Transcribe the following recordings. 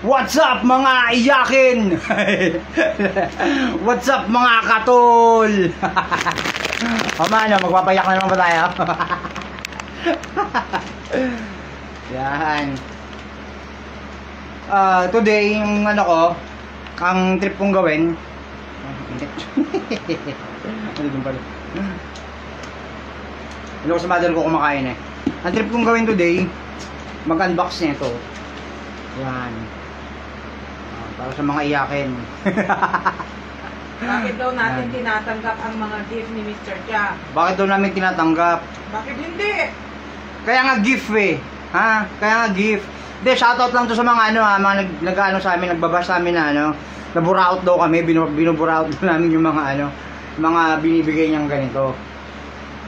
What's up mga iyakin? What's up mga katol? o ano, magpapayak na naman ba tayo? Yan. Ah, today, yung ano ko, ang trip kong gawin, ano din pala? Hello sa mother ko kumakain eh. Ang trip kong gawin today, mag-unbox nito. Yan. Ah, para sa mga iyakin. Bakit daw natin Yan. tinatanggap ang mga gift ni Mr. Chia? Bakit daw namin tinatanggap? Bakit hindi? Kaya nga gift eh. Ha? Kaya nga gift. Hindi, shoutout lang to sa mga ano ha, mga nag, nag ano sa amin, nagbabash sa amin na ano, naburaot daw kami, binu, binuburaot namin yung mga ano, mga binibigay niyang ganito.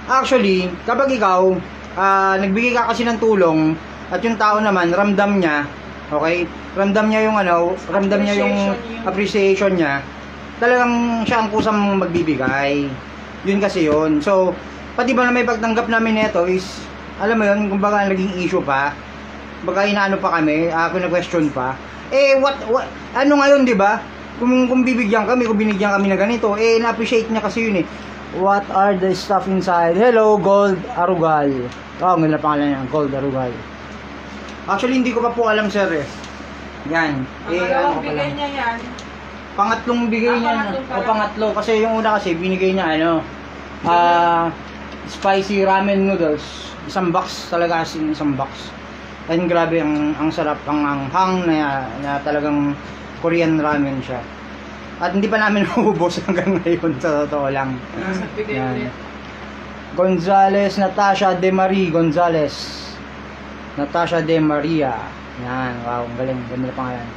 Actually, kapag ikaw, ah, nagbigay ka kasi ng tulong, at yung tao naman, ramdam niya, okay? Ramdam niya yung ano, ramdam niya yung Appreciation, niya, talagang siya ang kusang magbibigay. Yun kasi yun. So, pati ba na may pagtanggap namin nito is, alam mo yun, kumbaga naging issue pa, baga inaano pa kami, ako na question pa. Eh, what, what ano ngayon, di ba? Kung, kung bibigyan kami, kung binigyan kami na ganito, eh, na-appreciate niya kasi yun eh. What are the stuff inside? Hello, Gold Arugal. Oh, ang pangalan niya, Gold Arugal. Actually, hindi ko pa po alam, sir eh. Yan. Ang Eh, ano ko bigay niya yan, Pangatlong bigay Ah, niya. pangatlo O pangatlo. Kasi yung una kasi, binigay niya ano, ah, spicy ramen noodles. Isang box talaga as in isang box. And grabe, ang, ang sarap, ang, ang hang na, na talagang Korean ramen siya. At hindi pa namin naubos hanggang ngayon, sa totoo lang. Yan. ulit. Gonzales, Natasha De Marie Gonzales. Natasha De Maria. Yan, wow, ang galing, ganda na pangalan.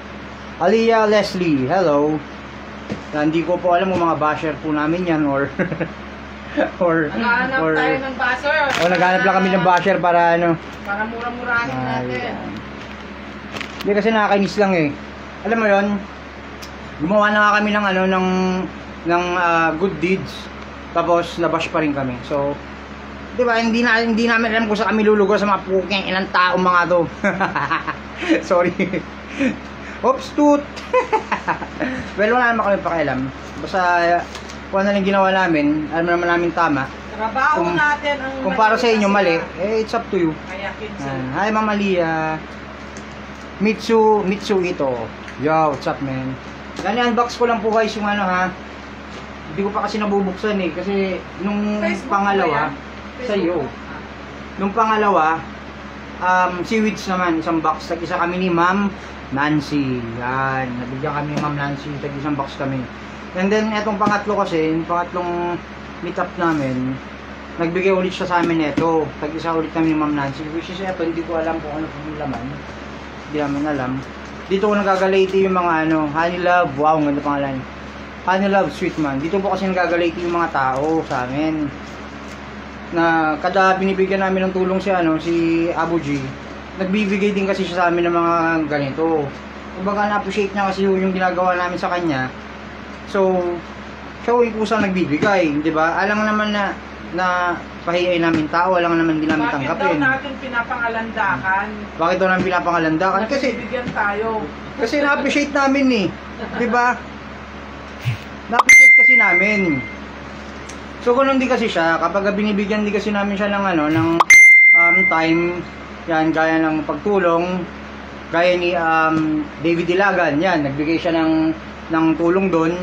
Aliyah Leslie, hello. Na, hindi ko po alam kung mga basher po namin yan or or Naghahanap or tayo ng baser. o naghanap lang kami ng basher para ano. Para mura-murahin natin. Hindi kasi nakakainis lang eh. Alam mo yon gumawa na nga kami ng ano ng ng ah, good deeds tapos nabash pa rin kami. So, 'di ba, hindi na hindi namin alam kung saan kami lulugar sa mga puking ilang tao mga to. Sorry. Oops, toot. well, wala naman kami pakialam. Basta kung ano lang ginawa namin, alam naman namin tama. Trabaho Kung- natin ang Kung para sa inyo mali, eh it's up to you. Kaya kids. Yan. Hi, Mama Lia. Mitsu, Mitsu ito. Yo, what's up, man? Yan, unbox ko lang po guys yung ano ha. Hindi ko pa kasi nabubuksan eh. Kasi nung Facebook pangalawa? Sa iyo. Nung pangalawa, um, seaweeds naman, isang box. Tag-isa kami ni Ma'am Nancy. Yan, nabigyan kami ni Ma'am Nancy. Tag-isang box kami. And then, etong pangatlo kasi, yung pangatlong meet up namin, nagbigay ulit siya sa amin neto. Tag-isa ulit kami ni Ma'am Nancy. Which is eto, hindi ko alam kung ano po yung laman. Hindi namin alam. Dito ko nagagalate yung mga ano, Honey Love. Wow, ganda pangalan. Honey Love Sweet Man. Dito po kasi nagagalate yung mga tao sa amin na kada binibigyan namin ng tulong si ano si Abu G nagbibigay din kasi siya sa amin ng mga ganito. Kumbaga na-appreciate niya kasi yung ginagawa namin sa kanya. So siya yung kusang nagbibigay di ba? Alam naman na na pahiyain namin tao alam naman din namin Bakit daw tanggapin. natin pinapangalandakan? bakit daw namin pinapangalandakan? Kasi Nagbibigyan tayo. kasi na-appreciate namin eh. Di ba? Na-appreciate kasi namin So ganun din kasi siya, kapag binibigyan din kasi namin siya ng ano, ng um, time, yan, gaya ng pagtulong, gaya ni um, David Ilagan, yan, nagbigay siya ng, ng tulong doon,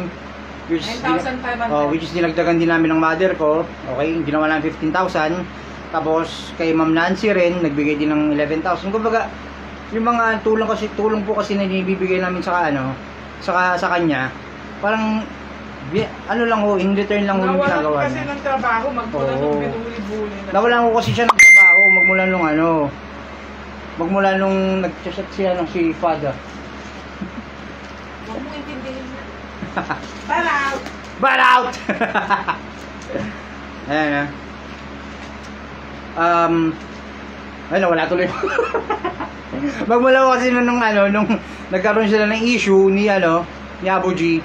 which, is din- 9,500. oh, which is dinagdagan din namin ng mother ko, okay, ginawa namin 15,000, tapos kay Ma'am Nancy rin, nagbigay din ng 11,000, kumbaga, yung mga tulong kasi, tulong po kasi na binibigay namin sa ano, sa, sa kanya, parang, bi- ano lang ho, in return lang ho yung Nawalan ginagawa kasi niya. ng trabaho, magmula Oo. nung binuli-buli na. Nawalan ko kasi siya ng trabaho magmula nung ano, magmula nung nag-chat siya ng si Fada. Huwag mo intindihin na. Para, But out! Ayan na. Um, ayun, wala tuloy. magmula ko kasi nung, nung ano, nung nagkaroon sila ng issue ni ano, ni Abu G.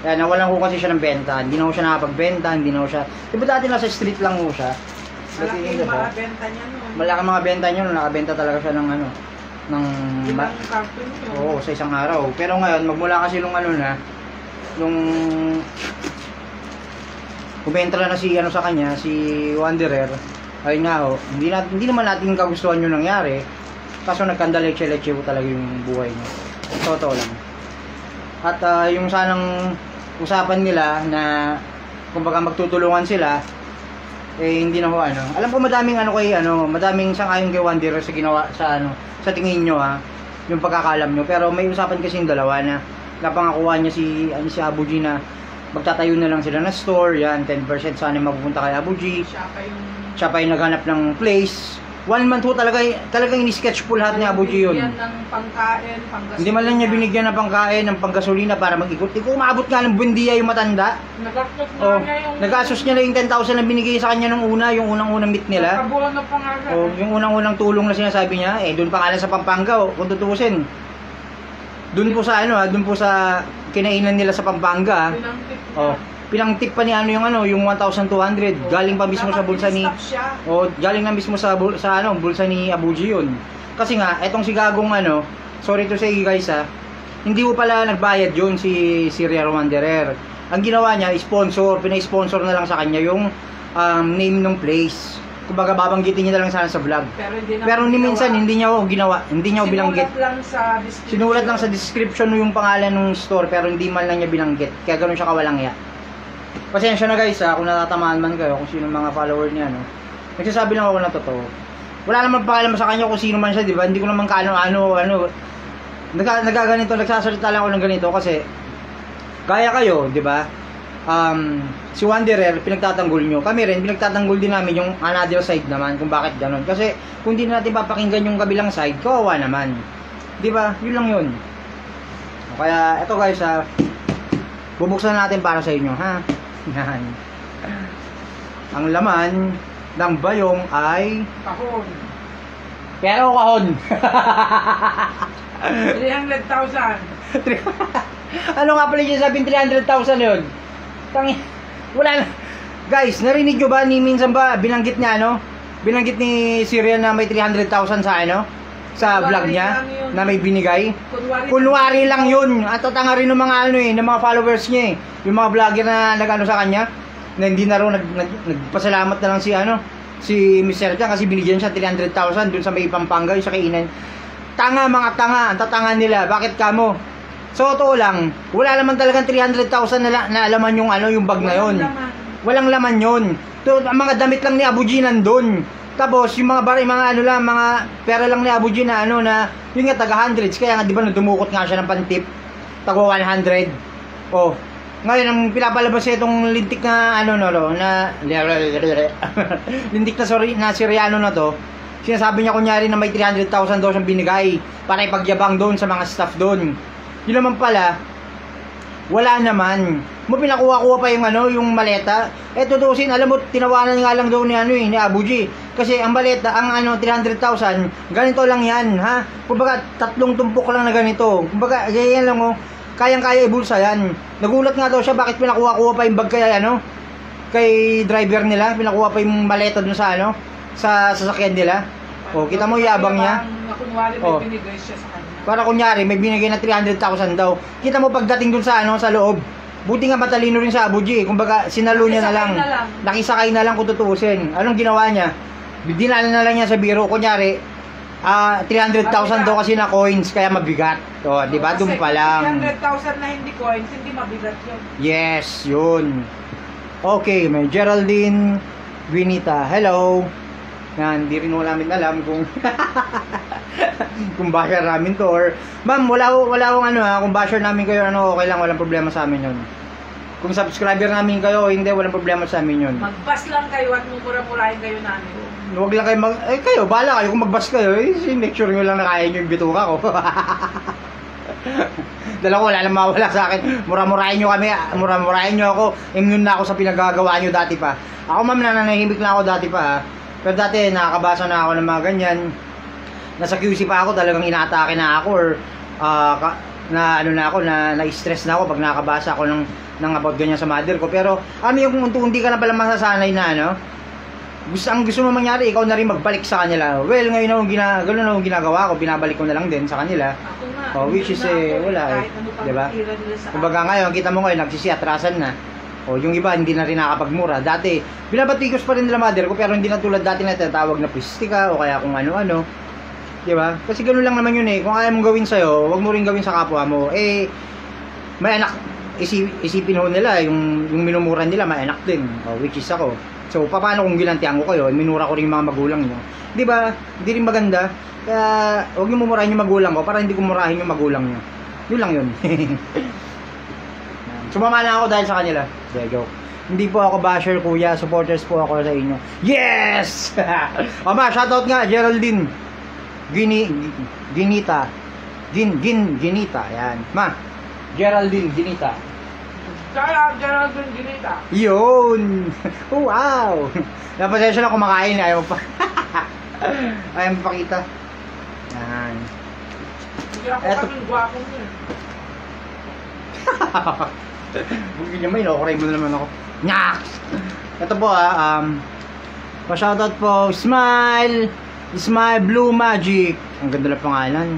Kaya nawalan ko kasi siya ng benta. Hindi na ko siya nakapagbenta, hindi na ko siya... Di ba dati nasa street lang ko siya? malaki yung siya. mga benta niya noon. Malaki mga benta niyo, nung nakabenta talaga siya ng ano, ng Ilang carton yun. Oo, sa isang araw. Pero ngayon, magmula kasi nung ano na, nung kumentra na si ano sa kanya, si Wanderer, ayun nga ho, hindi, na, hindi naman natin kagustuhan yung nangyari. Kaso nagkandaleche-leche po talaga yung buhay niya. Totoo lang. At ah, yung sanang usapan nila na kumbaga magtutulungan sila, eh hindi na ho ano. Alam ko madaming ano kay ano, madaming sangayon kay Wanderer sa ginawa sa ano, sa tingin nyo ha, yung pagkakalam nyo. Pero may usapan kasi yung dalawa na napangakuha niya si, ano, si Abu G na magtatayo na lang sila ng store, yan, 10% sana mapupunta kay Abu G. Siya pa yung... Siya pa yung naghanap ng place. One month ho talaga, talagang ini-sketch po lahat ni Abu G yun. Binigyan ng pangkain, panggasolina. Hindi man lang niya binigyan ng pangkain, ng panggasolina para mag-ikot. Ikaw umabot nga ng buendia yung matanda. Nagastos na Oh, niya yung... nag-asos niya na yung 10,000 na binigay sa kanya nung una, yung unang-unang meet nila. Nagkabuhan na pangalan. O, yung unang-unang tulong na sinasabi niya, eh, doon pa nga lang sa Pampanga, oh, kung tutuusin. Doon po sa ano, ah, doon po sa kinainan nila sa Pampanga. ah. Oh, pinangtip pa ni ano yung ano, yung 1,200. Galing pa mismo sa bulsa ni. O, galing na mismo sa bul- sa ano, bulsa ni Abuji yun. Kasi nga, etong si Gagong ano, sorry to say guys ha, hindi ko pala nagbayad yun si si Ria Wanderer. Ang ginawa niya, sponsor, pinay-sponsor na lang sa kanya yung um, name ng place. Kumbaga babanggitin niya na lang sana sa vlog. Pero hindi na Pero ni minsan hindi niya ako ginawa, hindi niya ako binanggit. Sinulat lang sa description. Sinulat lang sa description yung pangalan ng store pero hindi man lang niya binanggit. Kaya ganun siya kawalang ya. Pasensya na guys ha, kung natatamaan man kayo, kung sino mga follower niya, no. Nagsasabi lang ako ng totoo. Wala naman pakialam sa kanya kung sino man siya, di ba? Hindi ko naman kaano ano ano. Naga, nagaganito, nagsasalita lang ako ng ganito kasi kaya kayo, di ba? Um, si Wanderer, pinagtatanggol nyo. Kami rin, pinagtatanggol din namin yung another side naman kung bakit ganun. Kasi kung di natin papakinggan yung kabilang side, kawawa naman. Di ba? Yun lang yun. Kaya, eto guys ha, bubuksan natin para sa inyo, ha? Yan. Ang laman ng bayong ay Kahon. pero kahon. 300,000. ano nga pala yung sabihin 300,000 yun? Tangi, wala na. Guys, narinig nyo ba ni minsan ba binanggit niya ano? Binanggit ni Syria na may 300,000 sa ano? Sa vlog niya na may binigay. Kunwari. Lang yun. At tatanga rin ng mga ano eh, ng mga followers niya eh. Yung mga vlogger na nag-ano sa kanya, na hindi na raw nag, nag, nagpasalamat na lang si ano, si Mr. Chan kasi binigyan siya 300,000 dun sa may Pampanga, yung sa kainan. Tanga mga tanga, ang tatanga nila. Bakit kamo? So, totoo lang, wala naman talagang 300,000 na, na alaman yung ano, yung bag na yun. Walang laman. Walang laman yun. To, mga damit lang ni Abu G nandun. Tapos, yung mga bar, yung mga ano lang, mga pera lang ni Abu G na ano na, yung nga taga hundreds. Kaya nga, di ba, nung dumukot nga siya ng pantip, tago 100. Oh, ngayon, ang pinapalabas niya itong lintik na, ano, no, no, na, lintik na, sorry, na Siriano na to, sinasabi niya kunyari na may 300,000 daw siyang binigay para ipagyabang doon sa mga staff doon. Yun naman pala, wala naman. Mo pinakuha-kuha pa yung ano, yung maleta. Eh tutusin, alam mo, tinawanan nga lang daw ni ano eh, ni Abu G. Kasi ang maleta, ang ano, 300,000, ganito lang yan, ha? Kumbaga, tatlong tumpok lang na ganito. Kumbaga, ganyan lang oh. Kayang-kaya ibulsa yan. Nagulat nga daw siya, bakit pinakuha-kuha pa yung bag kaya ano? Kay driver nila, pinakuha pa yung maleta dun sa ano, sa sasakyan nila. Oh, kita mo yabang niya. Na kunwari may Oh. binigay siya sa kanya. Para kunyari, may binigay na 300,000 daw. Kita mo pagdating dun sa ano, sa loob. Buti nga matalino rin sa Abu G. eh. Kumbaga, sinalo niya na lang. na lang. Nakisakay na lang kung tutuusin. Anong ginawa niya? Dinala na lang niya sa biro. Kunyari, ah 300,000 daw kasi na coins, kaya mabigat. O, di ba? Doon pa lang. 300,000 na hindi coins, hindi mabigat yun. Yes, yun. Okay, may Geraldine Vinita. Hello. Yan, di rin mo namin alam kung kung basher namin to or ma'am, wala wala akong ano ha, kung basher namin kayo ano, okay lang, walang problema sa amin yun. Kung subscriber namin kayo, hindi, walang problema sa amin yun. Magbas lang kayo at mumura-murahin kayo namin. Huwag lang kayo mag... Eh, kayo, bahala kayo. Kung magbas kayo, eh, make sure nyo lang na kaya yung bituka ko. Dala ko, wala nang mawala sa akin. Mura-murahin nyo kami. Mura-murahin nyo ako. Immune na ako sa pinagagawa nyo dati pa. Ako, ma'am, nananahimik na ako dati pa, ha. Pero dati, nakakabasa na ako ng mga ganyan. Nasa QC pa ako, talagang inaatake na ako or ah, ka- na ano na ako, na na-stress na ako pag nakabasa ako ng, ng about ganyan sa mother ko. Pero ano yung hindi ka na pala masasanay na ano, gusto ang gusto mo mangyari, ikaw na rin magbalik sa kanila. Well, ngayon ako gina, ganun ako ginagawa ko, binabalik ko na lang din sa kanila. Ako nga. Oh, which is, na eh, wala eh. Ano Diba? nila sa Kumbaga ngayon, kita mo ngayon, nagsisiatrasan na. O yung iba, hindi na rin nakakapagmura. Dati, binabatikos pa rin nila mother ko, pero hindi na tulad dati na tinatawag na pistika o kaya kung ano-ano. Di ba? Kasi gano'n lang naman yun eh. Kung kaya mong gawin sa'yo, huwag mo rin gawin sa kapwa mo. Eh, may anak, isip, isipin ho nila, yung, yung minumura nila, may anak din. O, which is ako. So, paano kung ginantihan ko kayo, minura ko rin yung mga magulang nyo. Di ba? Hindi rin maganda. Kaya, huwag niyo mumurahin yung magulang ko para hindi ko murahin yung magulang nyo. Yun lang yun. Sumama na ako dahil sa kanila. Hindi, joke. Hindi po ako basher, kuya. Supporters po ako sa inyo. Yes! Mama, shoutout nga, Geraldine. Gini, Ginita. Gin, Gin, Ginita. Yan. Ma, Geraldine, Ginita. Kaya, Geraldine Ginita. Yun! Oh, wow! Napasensya na kumakain, ayaw pa. ayaw mo pakita. Yan. Hindi ako Eto. kaming gwapong yun. Huwag nyo may inokuray mo na naman ako. Nyaks! Ito po ah, um, pa-shoutout po, Smile! Smile Blue Magic. Ang ganda ng pangalan.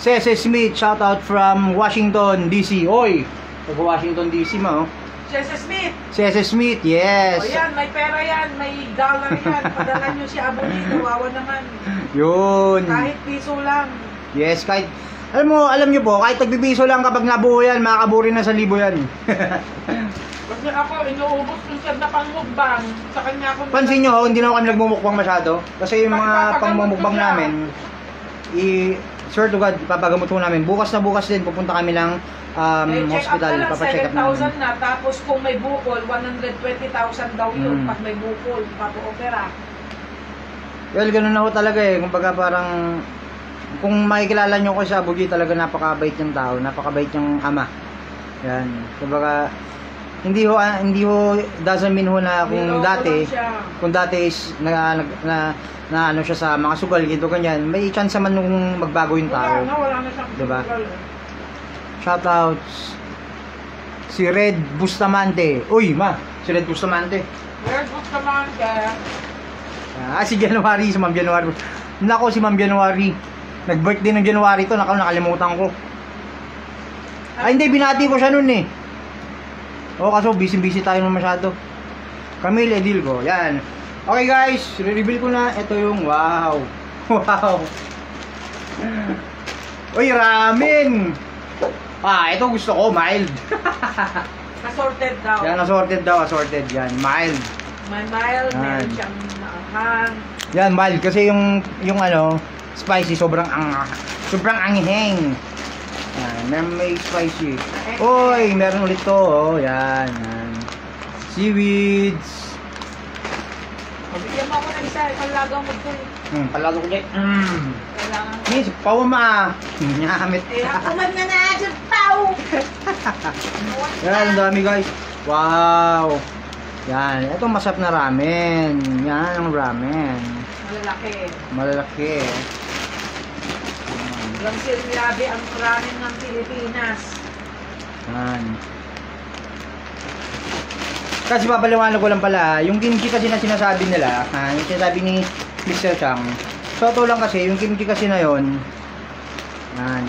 Cese Smith, shoutout from Washington, D.C. Oy! Taga Washington, D.C. ma, oh. Jesse Smith. Cese Smith, yes! O yan, may pera yan, may dollar yan. Padala nyo si Abonito, wawa naman. Yun! Kahit piso lang. Yes, kahit... Alam mo, alam nyo po, kahit tagbibiso lang kapag nabuo yan, makakaburi na sa libo yan. Kasi ako, inuubos yung siyad na pangmukbang. Sa kanya ako... Pansin nyo, ho, hindi na kami nagmumukbang masyado. Kasi yung mga Magpapagamot pangmumukbang siya. namin, i swear to God, papagamot po namin. Bukas na bukas din, pupunta kami ng um, eh, hospital, na lang, papacheck up namin. 7,000 na. Tapos kung may bukol, 120,000 daw Mm. yun. Pag may bukol, papo-opera. Well, ganun na ho talaga eh. Kumbaga parang, kung makikilala nyo ko sa Abugi, talaga napakabait yung tao, napakabait yung ama. Yan. Kumbaga, hindi ho, ah, hindi ho, doesn't mean ho na kung Niloko dati, lang siya. kung dati is na, na, na, na ano siya sa mga sugal, ganito ganyan, may chance naman nung magbago yung Wala tao. na, wala na siyang Diba? Shoutouts. Si Red Bustamante. Uy, ma, si Red Bustamante. Where's Bustamante? Ah, si January, si Ma'am January. Nako, si Ma'am January. Nag-birthday ng January to, nakaw nakalimutan ko. Ay, hindi, binati ko siya nun eh. Oo, kaso busy-busy tayo naman masyado. Camille Edilgo, yan. Okay guys, re-reveal ko na. Ito yung wow. Wow. Uy, ramen! Ah, ito gusto ko, mild. Assorted daw. yan, assorted daw, assorted. Yan, mild. May mild, meron Yan. siyang maanghang. Yan, mild. Kasi yung, yung ano, spicy, sobrang ang, sobrang angheng. Yan, meron may spicy. Oy, meron ulit to. Oh, yan, yan. Seaweeds. Bigyan mo ako ng isa, ipalagaw mo ito eh. Hmm, palago ko dyan. Mm. Kailangan. Miss, pawama. Nyamit. Eh, ako man nga na sa pau! Yan, ang dami guys. Wow. Yan, ito masarap na ramen. Yan ang ramen. Malalaki. Malalaki. Walang sinabi ang ramen ng Pilipinas. Yan. Kasi papaliwanag ko lang pala, yung kimchi kasi na sinasabi nila, ha, yung sinasabi ni Mr. Chang, so to lang kasi, yung kimchi kasi na yon yan,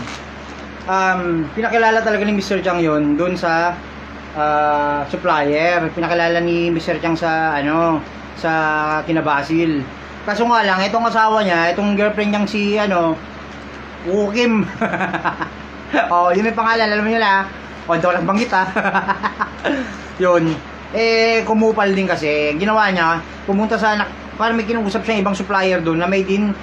um, pinakilala talaga ni Mr. Chang yon doon sa ah, supplier, pinakilala ni Mr. Chang sa, ano, sa Kinabasil. Kaso nga lang, itong asawa niya, itong girlfriend niyang si, ano, Ukim. oh, yun yung pangalan, alam mo nila. O, hindi ko lang banggit ha. yun. Eh, kumupal din kasi. Ginawa niya, pumunta sa, nak- parang may kinusap siya ibang supplier doon na made in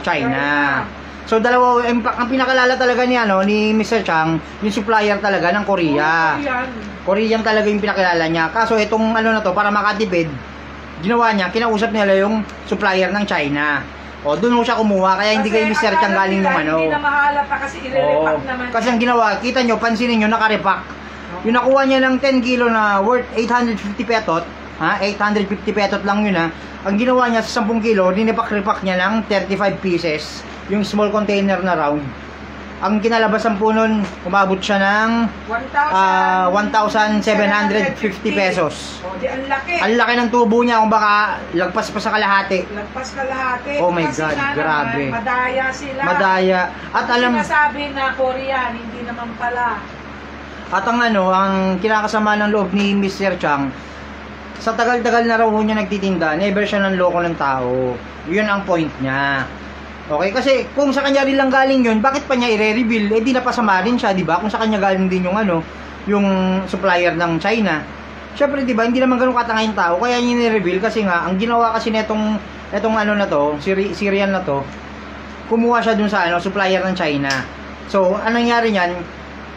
China. So, dalawa, ang, ang pinakalala talaga ni, ano, ni Mr. Chang, yung supplier talaga ng Korea. Oo, yan. Korean talaga yung pinakilala niya. Kaso itong ano na to, para makatipid, ginawa niya, kinausap nila yung supplier ng China. O, doon mo siya kumuha, kaya hindi kay Mr. Chang galing nila, ng ano. Hindi na mahala pa kasi Oo. ililipat naman. Kasi ang ginawa, kita nyo, pansinin nyo, nakarepack. Yung nakuha niya ng 10 kilo na worth 850 petot, ha, 850 petot lang yun ha. Ang ginawa niya sa 10 kilo, dinipak-repack niya ng 35 pieces, yung small container na round. Ang kinalabasan po nun, umabot siya ng 1,000. ah, 1,750 pesos. O, di ang laki. Ang laki ng tubo niya, kung baka lagpas pa sa kalahati. Lagpas kalahati. Oh my Kasi God, nga grabe. Naman, madaya sila. Madaya. At alam, Sinasabi na Korean, hindi naman pala. at ang ano, ang kinakasama ng loob ni Mr. Chang, sa tagal-tagal na raw niya nagtitinda, never siya ng loko ng tao. Yun ang point niya. Okay, kasi kung sa kanya rin lang galing yun, bakit pa niya i-reveal? Eh di napasama rin siya, di ba? Kung sa kanya galing din yung ano, yung supplier ng China. Syempre, di ba, hindi naman ganun katangay yung tao, kaya niya ni-reveal kasi nga, ang ginawa kasi netong, netong ano na to, Syri- Syrian na to, kumuha siya dun sa ano, supplier ng China. So, anong nangyari niyan?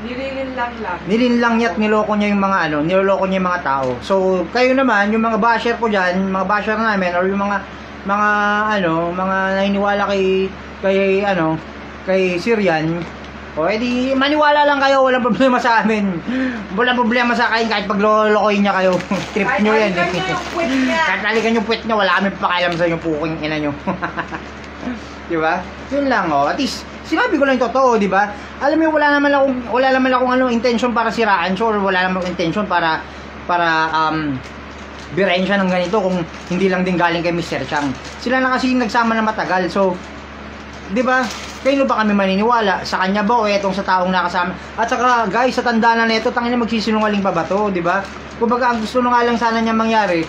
Nirilin lang lang. nilinlang niya at niloko niya yung mga ano, niloloko niya yung mga tao. So, kayo naman, yung mga basher ko diyan, mga basher namin or yung mga mga ano, mga naniniwala kay kay ano, kay Syrian, o edi maniwala lang kayo, walang problema sa amin. Walang problema sa akin kahit paglolokohin niya kayo. Trip Kahit niyo yan. niyo yung puwet niya. Kahit yung puwet niya, wala kami pakialam sa inyo puking ina niyo. di ba? Yun lang oh. At least sinabi ko lang yung totoo, di ba? Alam mo wala naman akong wala naman akong ano intention para siraan siya or wala naman akong intention para para um birahin siya ng ganito kung hindi lang din galing kay Mr. Chang. Sila na kasi nagsama na matagal. So, di ba? Kayo ba kami maniniwala? Sa kanya ba o etong sa taong nakasama? At saka, guys, sa tanda na nito, tangina magsisinungaling pa ba to, di ba? Kumbaga, ang gusto nga lang sana niya mangyari,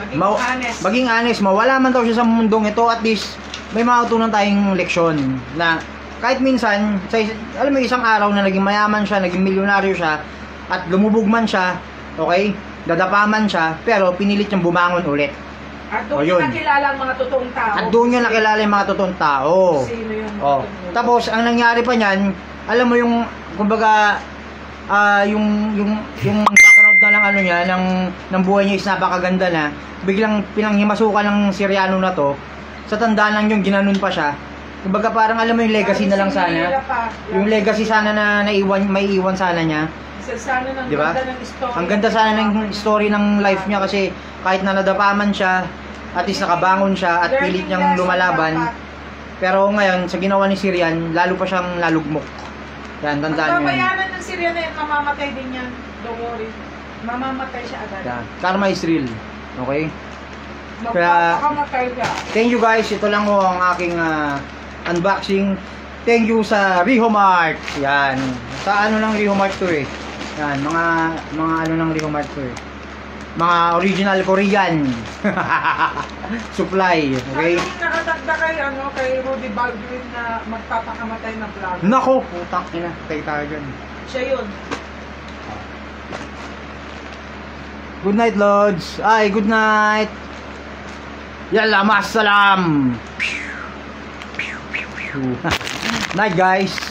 Maging Ma- honest. Maging honest, mawala man daw siya sa mundong ito, at least may matutunan tayong leksyon na kahit minsan, sa, alam mo, isang araw na naging mayaman siya, naging milyonaryo siya, at lumubog man siya, okay, dadapa man siya, pero pinilit niyang bumangon ulit. At O, doon yun. yun. nakilala ang mga totoong tao. At doon niya nakilala yung mga totoong tao. Sino yung mga Oh. totoong- Tapos, ang nangyari pa niyan, alam mo yung, kumbaga, ah yung, yung, yung background na ng ano niya, ng, ng buhay niya is napakaganda na, biglang pinanghimasukan ng Siriano na to, sa tanda lang yung ginanon pa siya, kumbaga parang alam mo yung legacy na lang sana, Sinira pa. yung legacy sana na naiwan, may iwan sana niya, sana ng Di ba? ganda ng story. ang ganda sana ng story ng life niya kasi kahit na nadapaman siya, at least nakabangon siya at pilit niyang lumalaban, pero ngayon, sa ginawa ni Sirian, lalo pa siyang lalugmok. Yan, tandaan niyo yan. Magbabayaran ng Syria na yan, mamamatay din yan. Don't worry. Mamamatay siya agad. Yan. Karma is real. Okay? Magpapakamatay ka. Thank you guys. Ito lang ho ang aking ah, unboxing. Thank you sa Rihomart. Yan. Sa ano ng Rihomart to eh. Yan. Mga, mga ano ng to eh. Mga original Korean. Supply. Okay? Nakatagda kay, ano, kay Rudy Baldwin na magpapakamatay ng vlog? Nako, putang ina. Tayo tayo dyan. Siya yun. Good night, Lords. Ay, good night. Yalla, masalam. Night, guys.